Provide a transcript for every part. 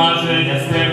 Martin, Esther,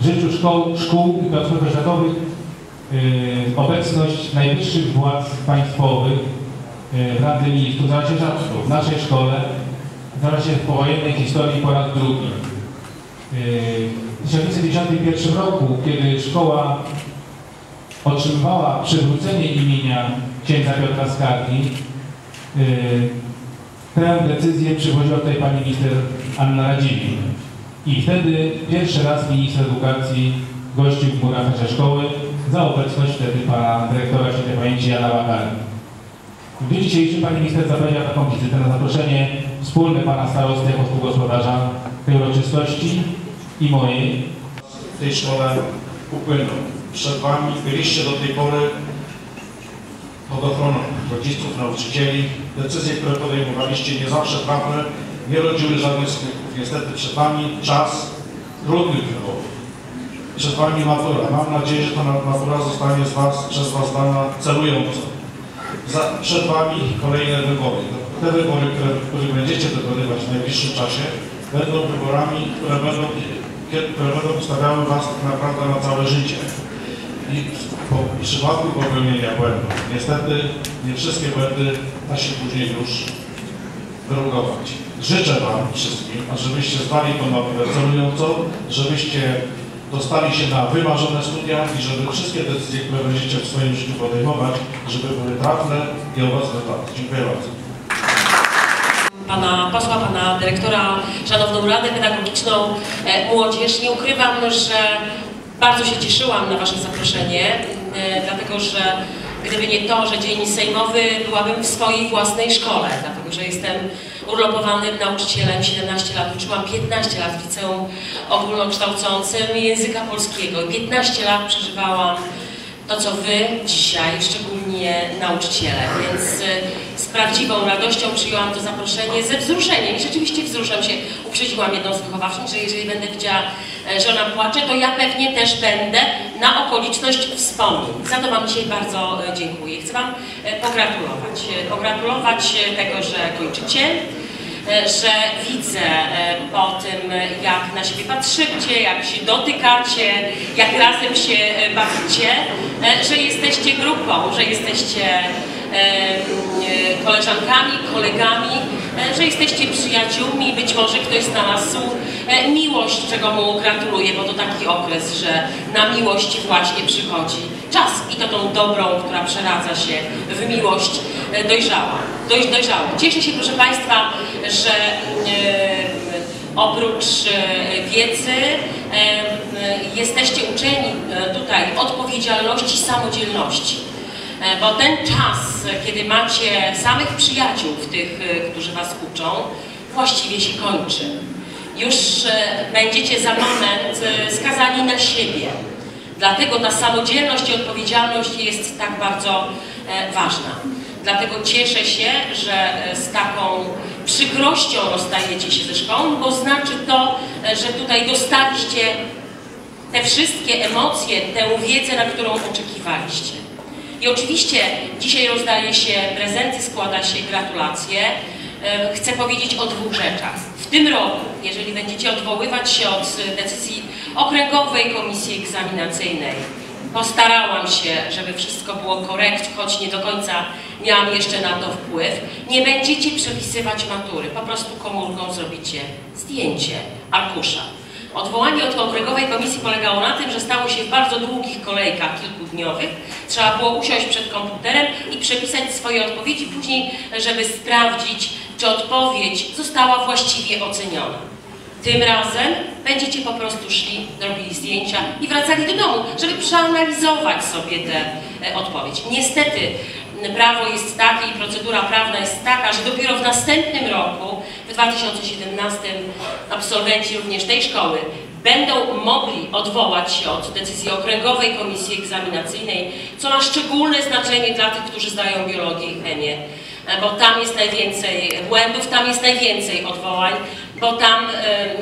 w życiu szkoł, szkół i placówek oświatowych yy, obecność najwyższych władz państwowych yy, w Radzie Ministrów się rzadko. W naszej szkole zdarza się w powojennej historii po raz drugi. Yy, W 1991 roku, kiedy szkoła otrzymywała przywrócenie imienia księdza Piotra Skargi, yy, tę decyzję przywoziła tutaj pani minister Anna Radziwiłł. I wtedy pierwszy raz minister edukacji gościł w murach szkoły za obecność wtedy pana dyrektora świętej pamięci Jana Wakary. W dniu dzisiejszym pani minister zapewnia taką wizytę na zaproszenie wspólne pana starosty jako współgospodarza tej uroczystości i mojej. w tej szkole upłyną. Przed Wami byliście do tej pory pod ochroną rodziców, nauczycieli. Decyzje, które podejmowaliście, nie zawsze trafne, nie rodziły żadnych skutków. Niestety przed Wami czas trudnych wyborów. Przed Wami matura. Mam nadzieję, że ta matura zostanie z was, przez Was dana celująco. Za, przed Wami kolejne wybory. Te wybory, które, których będziecie dokonywać w najbliższym czasie, będą wyborami, które będą, które będą ustawiały Was tak naprawdę na całe życie. I po, w przypadku popełnienia błędu, niestety nie wszystkie błędy da się później już wyrugować. Życzę Wam wszystkim, żebyście zdali tą maturę celująco, żebyście dostali się na wymarzone studia i żeby wszystkie decyzje, które będziecie w swoim życiu podejmować, żeby były trafne i owocne dla. Dziękuję bardzo. pana posła, pana dyrektora, szanowną Radę Pedagogiczną, e, młodzież. Nie ukrywam, że bardzo się cieszyłam na wasze zaproszenie, e, dlatego że gdyby nie to, że dzień sejmowy byłabym w swojej własnej szkole, dlatego że jestem urlopowanym nauczycielem, 17 lat uczyłam, 15 lat w liceum ogólnokształcącym języka polskiego. 15 lat przeżywałam to, co Wy dzisiaj, szczególnie nauczyciele. Więc y, z prawdziwą radością przyjęłam to zaproszenie, ze wzruszeniem. I rzeczywiście wzruszam się. Uprzedziłam jedną z wychowawczyń, że jeżeli będę widziała, e, że ona płacze, to ja pewnie też będę na okoliczność wspomnień. Za to Wam dzisiaj bardzo e, dziękuję. Chcę Wam e, pogratulować. Pogratulować tego, że kończycie że widzę e, po tym, jak na siebie patrzycie, jak się dotykacie, jak razem się e, bawicie, e, że jesteście grupą, że jesteście koleżankami, kolegami, że jesteście przyjaciółmi, być może ktoś znalazł miłość, czego mu gratuluję, bo to taki okres, że na miłość właśnie przychodzi czas i to tą dobrą, która przeradza się w miłość dojrzała. Doj, dojrzałą. Cieszę się, proszę Państwa, że e, oprócz e, wiedzy e, e, jesteście uczeni e, tutaj odpowiedzialności, samodzielności. E, Bo ten czas, e, kiedy macie samych przyjaciół, tych, e, którzy Was uczą, właściwie się kończy. Już e, będziecie za moment e, skazani na siebie. Dlatego ta samodzielność i odpowiedzialność jest tak bardzo e, ważna. Dlatego cieszę się, że e, z taką przykrością rozstajecie się ze szkołą, bo znaczy to, e, że tutaj dostaliście te wszystkie emocje, tę wiedzę, na którą oczekiwaliście. I oczywiście dzisiaj rozdaje się prezenty, składa się gratulacje. E, Chcę powiedzieć o dwóch rzeczach. W tym roku, jeżeli będziecie odwoływać się od decyzji Okręgowej Komisji Egzaminacyjnej, postarałam się, żeby wszystko było korekt, choć nie do końca miałam jeszcze na to wpływ, nie będziecie przepisywać matury, po prostu komórką zrobicie zdjęcie arkusza. Odwołanie od Okręgowej Komisji polegało na tym, że stało się w bardzo długich kolejkach kilkudniowych. Trzeba było usiąść przed komputerem i przepisać swoje odpowiedzi, później, żeby sprawdzić, czy odpowiedź została właściwie oceniona. Tym razem będziecie po prostu szli, robili zdjęcia i wracali do domu, żeby przeanalizować sobie tę e, odpowiedź. Niestety prawo jest takie i procedura prawna jest taka, że dopiero w następnym roku, w 2017, absolwenci również tej szkoły będą mogli odwołać się od decyzji Okręgowej Komisji Egzaminacyjnej, co ma szczególne znaczenie dla tych, którzy zdają biologię i chemię, e, bo tam jest najwięcej błędów, tam jest najwięcej odwołań, bo tam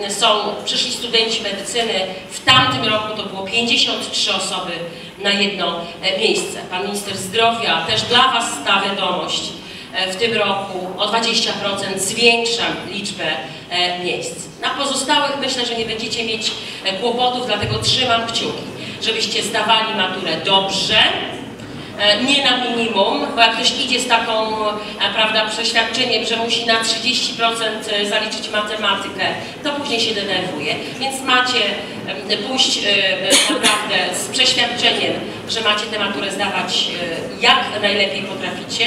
e, są, przyszli studenci medycyny, w tamtym roku to było 53 osoby na jedno e, miejsce. Pan minister zdrowia też dla Was ta wiadomość e, w tym roku o 20% zwiększam liczbę miejsc. Na pozostałych myślę, że nie będziecie mieć kłopotów, dlatego trzymam kciuki, żebyście zdawali maturę dobrze, nie na minimum, bo jak ktoś idzie z taką, e, prawda, przeświadczeniem, że musi na 30% zaliczyć matematykę, to później się denerwuje. Więc macie e, pójść e, e, naprawdę z przeświadczeniem, że macie tę maturę zdawać e, jak najlepiej potraficie.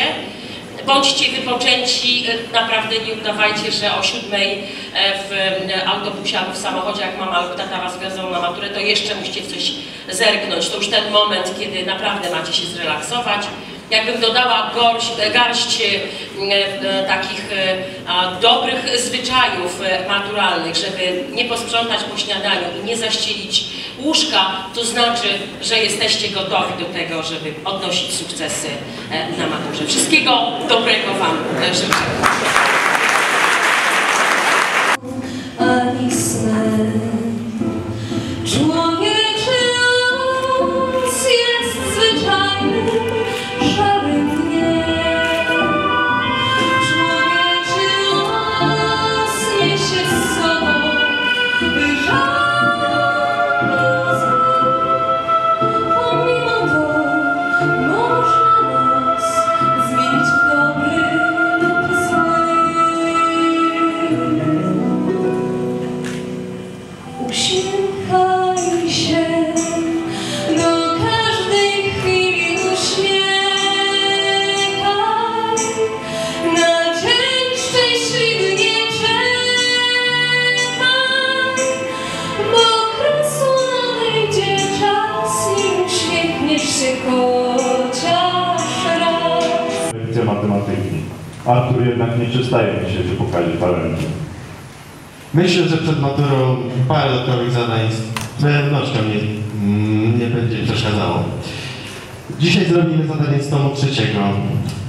Bądźcie wypoczęci, e, naprawdę nie udawajcie, że o siódmej e, w e, autobusie albo w samochodzie, jak mama lub tata was wiozą na maturę, to jeszcze musicie w coś zerknąć. To już ten moment, kiedy naprawdę macie się zrelaksować. Jakbym dodała garść takich e, dobrych zwyczajów e, maturalnych, żeby nie posprzątać po śniadaniu i nie zaścielić łóżka, to znaczy, że jesteście gotowi do tego, żeby odnosić sukcesy e, na maturze. Wszystkiego dobrego Wam e, życzę. snem. Artur jednak nie przestaje myśleć o pokazie talentu. Myślę, że przed maturą parę dodatkowych zadań z pewnością nie, mm, nie będzie przeszkadzało. Dzisiaj zrobimy zadanie z tomu trzeciego.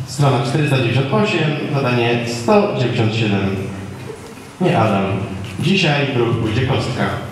Strona 498, zadanie 197. Nie Adam. Dzisiaj ruch pójdzie kostka.